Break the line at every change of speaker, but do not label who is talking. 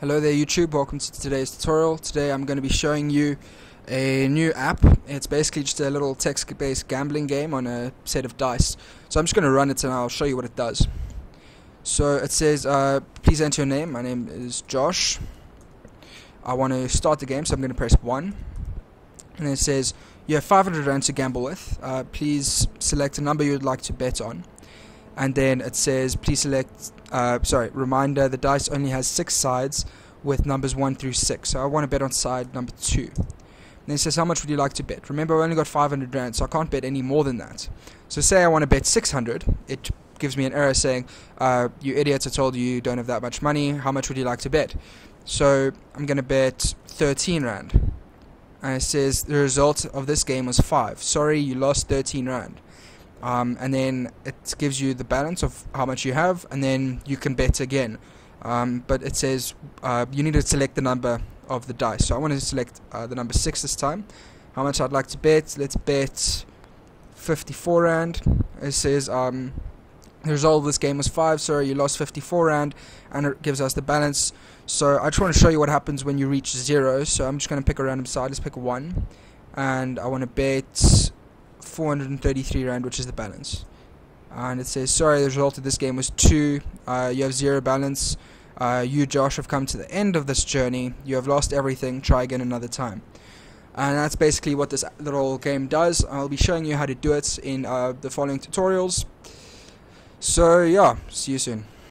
Hello there YouTube, welcome to today's tutorial. Today I'm going to be showing you a new app. It's basically just a little text-based gambling game on a set of dice. So I'm just going to run it and I'll show you what it does. So it says, uh, please enter your name. My name is Josh. I want to start the game so I'm going to press 1. And it says, you have 500 rand to gamble with. Uh, please select a number you'd like to bet on and then it says please select uh, sorry reminder the dice only has six sides with numbers 1 through 6 so I want to bet on side number 2 and then it says how much would you like to bet? Remember I only got 500 rand so I can't bet any more than that. So say I want to bet 600 it gives me an error saying uh, you idiots I told you you don't have that much money. How much would you like to bet? So I'm gonna bet 13 rand. And it says the result of this game was 5 sorry you lost 13 rand um, and then it gives you the balance of how much you have and then you can bet again. Um, but it says uh, you need to select the number of the dice. So I want to select uh, the number 6 this time. How much I'd like to bet? Let's bet 54 rand. It says um, the result of this game was 5 so you lost 54 rand and it gives us the balance. So I just want to show you what happens when you reach 0 so I'm just going to pick a random side. Let's pick 1 and I want to bet 433 rand, which is the balance. And it says, sorry, the result of this game was 2. Uh, you have 0 balance. Uh, you, Josh, have come to the end of this journey. You have lost everything. Try again another time. And that's basically what this little game does. I'll be showing you how to do it in uh, the following tutorials. So, yeah, see you soon.